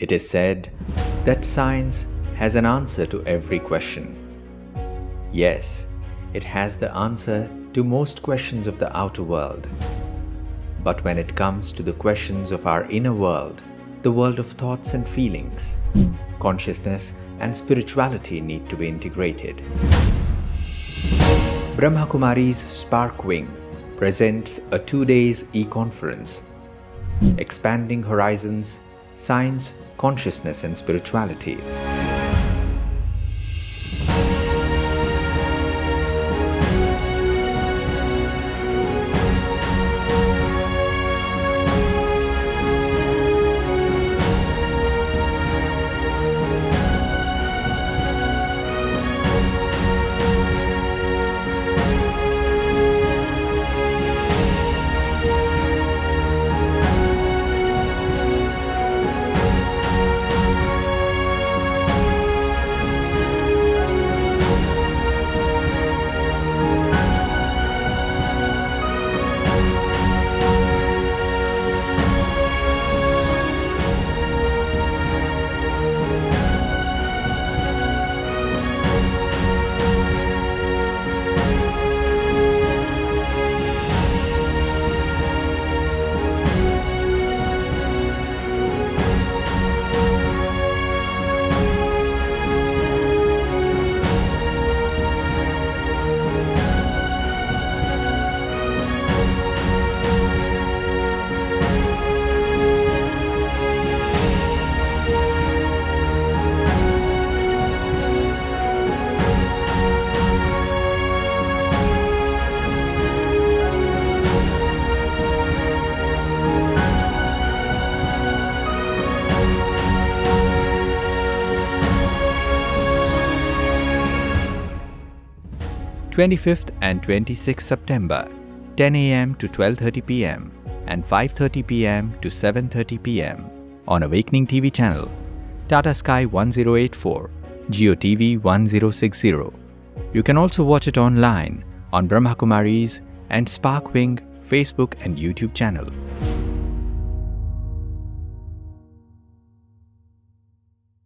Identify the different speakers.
Speaker 1: It is said that science has an answer to every question. Yes, it has the answer to most questions of the outer world. But when it comes to the questions of our inner world, the world of thoughts and feelings, consciousness and spirituality need to be integrated. Brahma Kumaris SpARC Wing presents a two days e conference Expanding Horizons Science, Consciousness, and Spirituality. 25th and 26th September 10 am to 12:30 pm and 5:30 pm to 7:30 pm on Awakening TV channel Tata Sky 1084 Jio TV 1060 you can also watch it online on Brahma Kumaris and SpARC Wing Facebook and YouTube channel